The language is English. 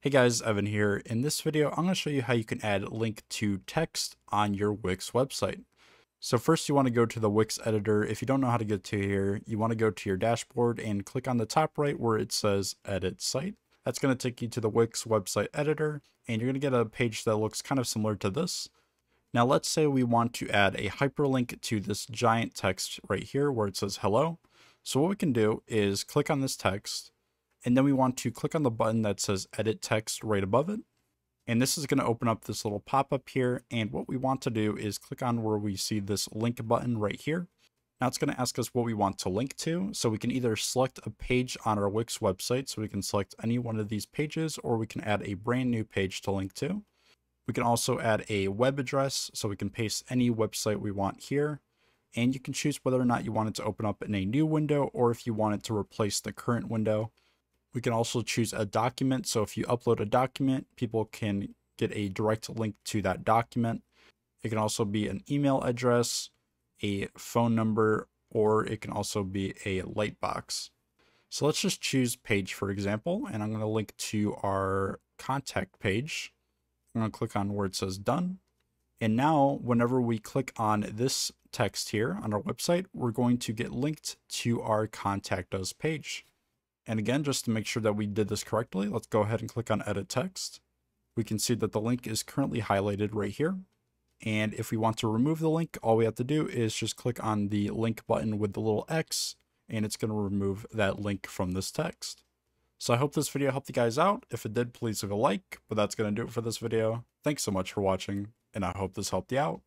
Hey guys, Evan here. In this video, I'm going to show you how you can add link to text on your Wix website. So first you want to go to the Wix editor. If you don't know how to get to here, you want to go to your dashboard and click on the top right where it says edit site. That's going to take you to the Wix website editor and you're going to get a page that looks kind of similar to this. Now let's say we want to add a hyperlink to this giant text right here where it says hello. So what we can do is click on this text and then we want to click on the button that says edit text right above it. And this is going to open up this little pop-up here. And what we want to do is click on where we see this link button right here. Now it's going to ask us what we want to link to. So we can either select a page on our Wix website. So we can select any one of these pages, or we can add a brand new page to link to. We can also add a web address. So we can paste any website we want here. And you can choose whether or not you want it to open up in a new window or if you want it to replace the current window. We can also choose a document. So if you upload a document, people can get a direct link to that document. It can also be an email address, a phone number, or it can also be a lightbox. So let's just choose page, for example, and I'm going to link to our contact page. I'm going to click on where it says done. And now whenever we click on this text here on our website, we're going to get linked to our contact us page. And again, just to make sure that we did this correctly, let's go ahead and click on edit text. We can see that the link is currently highlighted right here. And if we want to remove the link, all we have to do is just click on the link button with the little X, and it's going to remove that link from this text. So I hope this video helped you guys out. If it did, please leave a like, but that's going to do it for this video. Thanks so much for watching, and I hope this helped you out.